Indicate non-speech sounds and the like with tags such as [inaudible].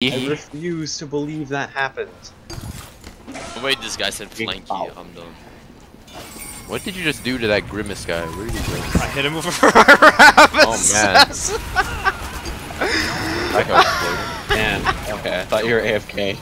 I [laughs] refuse to believe that happened. Oh, wait, this guy said flanky. I'm done. What did you just do to that grimace guy? Where did he go? I hit him with a [laughs] rabbit. Oh, man. That guy was floating. Man, [laughs] okay, I thought you were AFK.